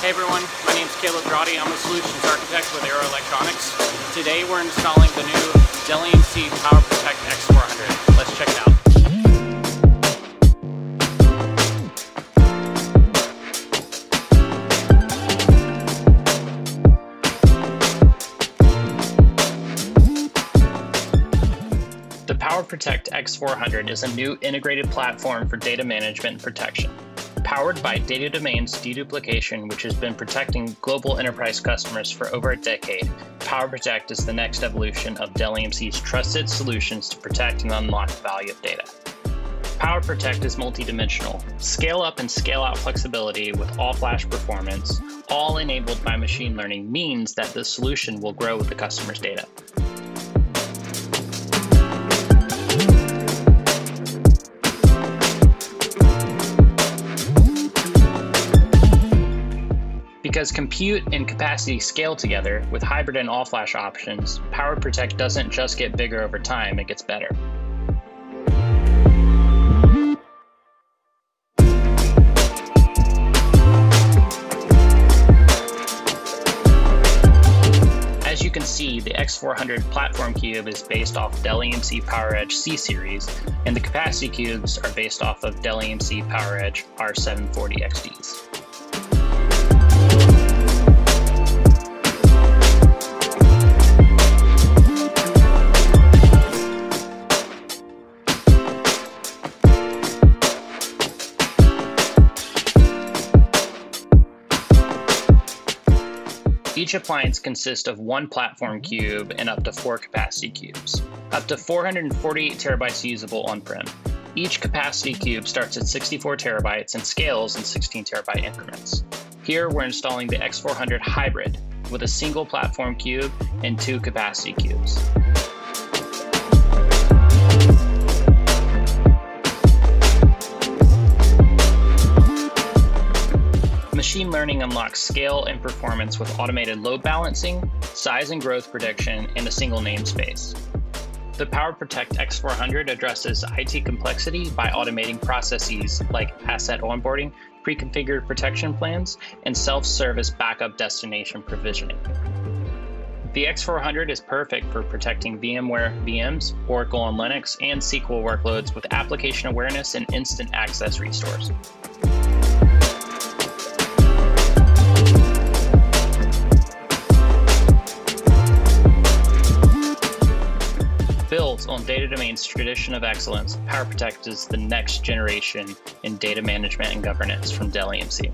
Hey everyone, my name is Caleb Grotti. I'm a solutions architect with Arrow Electronics. Today we're installing the new Dell EMC Power Protect X400. Let's check it out. The Power Protect X400 is a new integrated platform for data management and protection. Powered by Data Domains deduplication, which has been protecting global enterprise customers for over a decade, Power Protect is the next evolution of Dell EMC's trusted solutions to protect and unlock the value of data. Power Protect is multidimensional, scale up and scale out flexibility with all flash performance, all enabled by machine learning means that the solution will grow with the customer's data. Because compute and capacity scale together with hybrid and all flash options, Power Protect doesn't just get bigger over time, it gets better. As you can see, the X400 platform cube is based off Dell EMC PowerEdge C series, and the capacity cubes are based off of Dell EMC PowerEdge R740 XDs. Each appliance consists of one platform cube and up to four capacity cubes. Up to 448 terabytes usable on-prem. Each capacity cube starts at 64 terabytes and scales in 16 terabyte increments. Here we're installing the X400 Hybrid with a single platform cube and two capacity cubes. Machine learning unlocks scale and performance with automated load balancing, size and growth prediction, and a single namespace. The PowerProtect X400 addresses IT complexity by automating processes like asset onboarding, pre-configured protection plans, and self-service backup destination provisioning. The X400 is perfect for protecting VMware VMs, Oracle and Linux, and SQL workloads with application awareness and instant access restores. On Data Domain's tradition of excellence, PowerProtect is the next generation in data management and governance from Dell EMC.